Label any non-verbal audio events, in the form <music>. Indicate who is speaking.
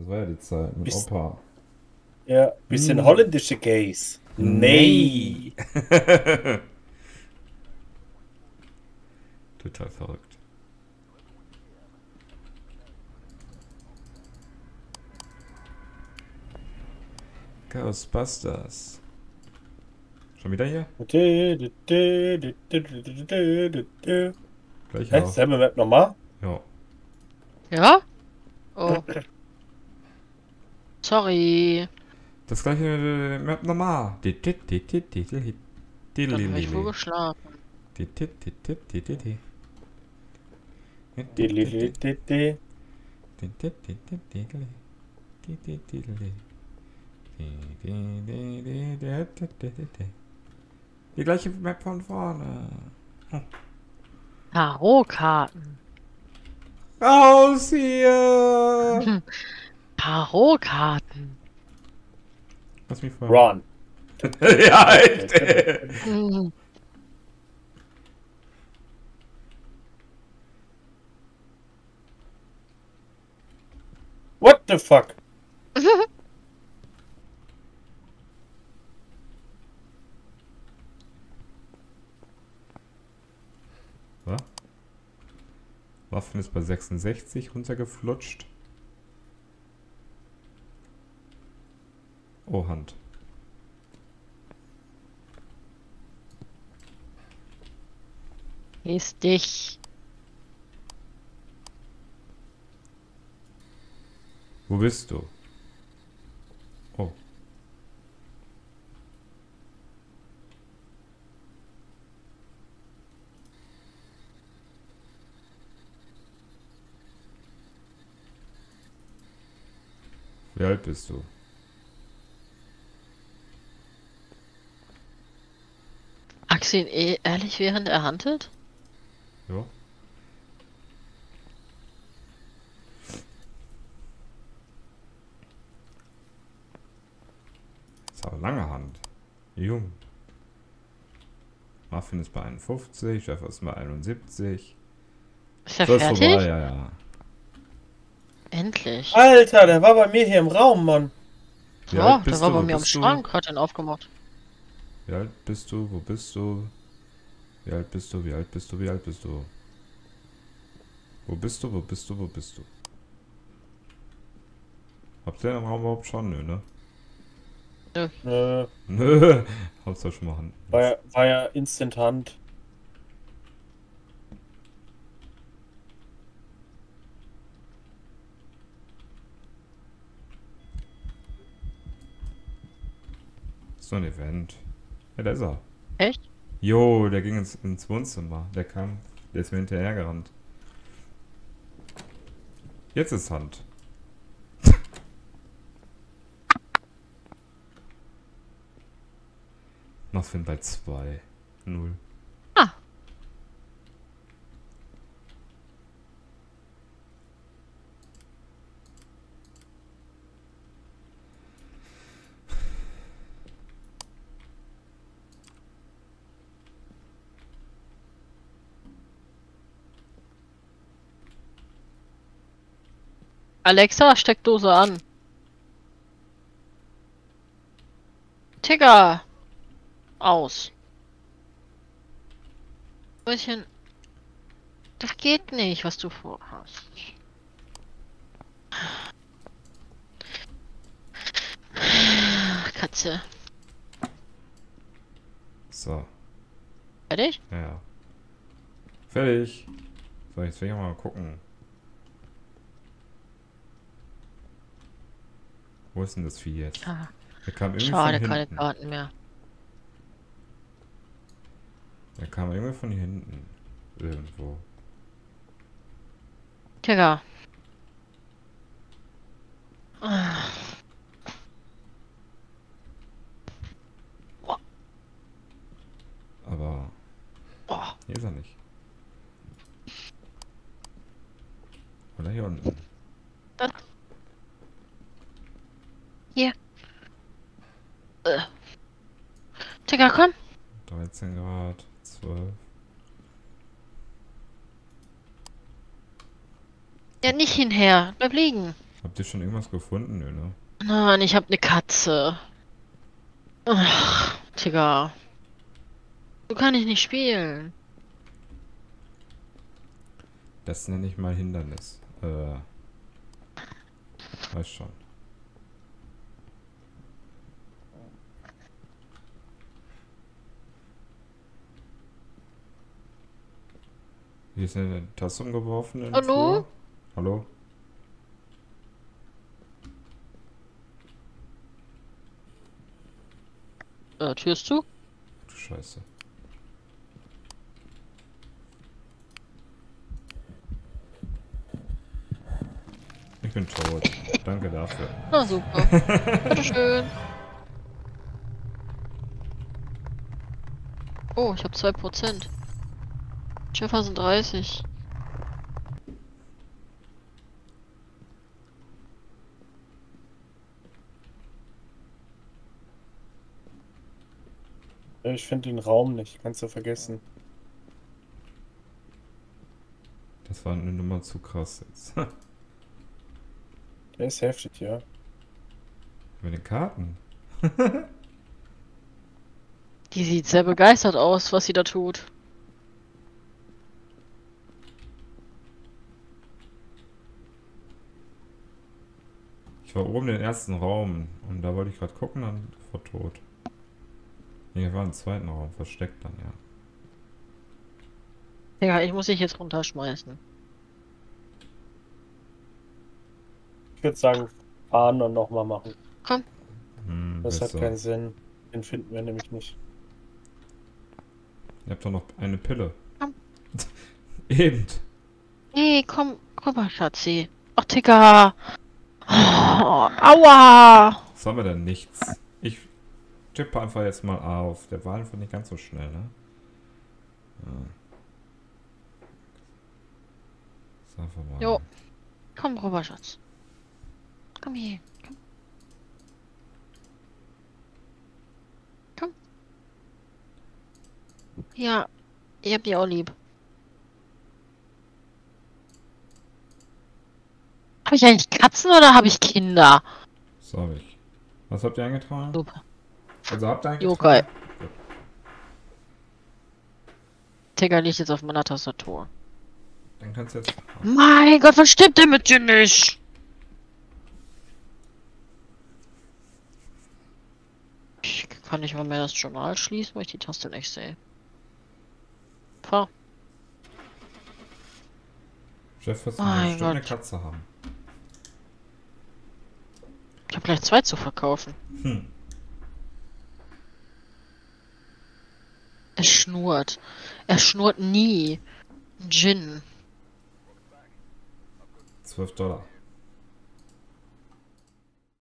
Speaker 1: Das war ja die Zeit mit
Speaker 2: Biss,
Speaker 1: Opa.
Speaker 2: Ja, bisschen
Speaker 1: hm.
Speaker 2: holländische Gays. Nee. <laughs>
Speaker 1: Total verrückt. Ghostbusters. Schon wieder hier? Gleich
Speaker 2: Hä? Selbe Map nochmal?
Speaker 1: Ja.
Speaker 3: Ja? Oh. Sorry.
Speaker 1: Das gleiche äh, Map nochmal.
Speaker 3: Dann hab ich wohl geschlafen.
Speaker 1: Die gleiche Map von vorne.
Speaker 3: Tarotkarten.
Speaker 1: Raus hier!
Speaker 3: Tarotkarten.
Speaker 1: Lass mich vor.
Speaker 2: Run. <laughs>
Speaker 1: ja, echt. <laughs>
Speaker 2: What the fuck? <laughs>
Speaker 1: Was? Waffen ist bei 66 runtergeflutscht. Oh, Hand.
Speaker 3: Ist dich.
Speaker 1: Wo bist du? Oh. Wie alt bist du?
Speaker 3: Axel, eh, ehrlich, während er handelt?
Speaker 1: Ja. Das ist aber lange Hand. Jung. Muffin ist bei 51, Jeff ist bei 71.
Speaker 3: Ist er
Speaker 1: So ist
Speaker 3: fertig?
Speaker 1: vorbei, ja, ja.
Speaker 3: Endlich.
Speaker 2: Alter, der war bei mir hier im Raum, Mann.
Speaker 3: Ja,
Speaker 1: alt
Speaker 3: der war
Speaker 1: du?
Speaker 3: bei mir am
Speaker 1: du?
Speaker 3: Schrank, hat den aufgemacht.
Speaker 1: Wie alt bist du? Wo bist du? Wie alt bist du? Wie alt bist du? Wie alt bist du? Wo bist du? Wo bist du? Wo bist du? Habt ihr den Raum überhaupt schon? Nö, ne?
Speaker 2: Äh,
Speaker 1: Nö. <laughs> Hab's doch schon mal Hand.
Speaker 2: war, ja, war ja Instant Hand.
Speaker 1: So ein Event. Ja, da ist er.
Speaker 3: Echt?
Speaker 1: Jo, der ging ins, ins Wohnzimmer. Der kam, der ist mir hinterhergerannt. Jetzt ist Hand. <laughs> Muffin bei 2. 0.
Speaker 3: Ah. Alexa, Steckdose an. Tigger. Aus. Bisschen. Das geht nicht, was du vorhast. Katze.
Speaker 1: So,
Speaker 3: Fertig?
Speaker 1: ja, ja. Fertig. So, jetzt will ich mal gucken. Wo ist denn das Vieh jetzt?
Speaker 3: Ah,
Speaker 1: Der kam irgendwie
Speaker 3: schade,
Speaker 1: von
Speaker 3: keine
Speaker 1: hinten.
Speaker 3: Karten mehr.
Speaker 1: Der kam irgendwie von hinten. Irgendwo.
Speaker 3: Tigger. Ah.
Speaker 1: Aber hier ist er nicht. Oder hier unten.
Speaker 3: Äh. Tigger, komm.
Speaker 1: 13 Grad, 12.
Speaker 3: Ja, nicht hinher. Bleib liegen.
Speaker 1: Habt ihr schon irgendwas gefunden? Nö, ne?
Speaker 3: Nein, ich hab ne Katze. Ach, Digga. So kann ich nicht spielen.
Speaker 1: Das nenne ich mal Hindernis. Äh. Weiß schon. Hier ist eine Tasse umgeworfen.
Speaker 3: Hallo?
Speaker 1: Flur. Hallo?
Speaker 3: Äh, Tür ist zu.
Speaker 1: Du Scheiße. Ich bin tot. Danke dafür.
Speaker 3: Na super. Bitteschön. <laughs> Oh, ich habe 2%. Schiffer sind 30.
Speaker 2: Ich finde den Raum nicht, kannst du vergessen.
Speaker 1: Das war eine Nummer zu krass jetzt. <laughs>
Speaker 2: Der ist heftig, ja.
Speaker 1: Mit den Karten.
Speaker 3: Die sieht sehr begeistert aus, was sie da tut.
Speaker 1: Ich war oben im ersten Raum und da wollte ich gerade gucken, dann war tot. Nee, ich war im zweiten Raum, versteckt dann, ja.
Speaker 3: Ja, ich muss dich jetzt runterschmeißen.
Speaker 2: Ich würde sagen, fahren und nochmal machen.
Speaker 1: Hm,
Speaker 2: Das hat
Speaker 1: besser.
Speaker 2: keinen Sinn. Den finden wir nämlich nicht.
Speaker 1: Ihr habt doch noch eine Pille.
Speaker 3: Komm. <laughs>
Speaker 1: Eben.
Speaker 3: Hey, komm, rüber, Schatzi. Ach, Digga. Oh, aua.
Speaker 1: Was haben wir denn? Nichts. Ich tippe einfach jetzt mal auf. Der war einfach nicht ganz so schnell, ne? Ja. Einfach mal.
Speaker 3: Jo. Komm rüber, Schatz. Komm hier. Komm. Komm. Ja, ich hab die auch lieb. Habe ich eigentlich Katzen oder habe ich Kinder?
Speaker 1: So hab ich. Was habt ihr eingetragen?
Speaker 3: Super.
Speaker 1: Also habt ihr eingetragen?
Speaker 3: Yokai. Tigger liegt jetzt auf meiner Tastatur.
Speaker 1: Dann kannst du jetzt.
Speaker 3: Mein Gott, was stimmt denn mit dir nicht? Ich kann nicht mal mehr das Journal schließen, weil ich die Taste nicht sehe.
Speaker 1: Wirst du
Speaker 3: Mein
Speaker 1: bestimmt eine. Katze haben.
Speaker 3: Ich habe gleich zwei zu verkaufen.
Speaker 1: Hm.
Speaker 3: Er schnurrt. Er schnurrt nie. Gin.
Speaker 1: 12 Dollar.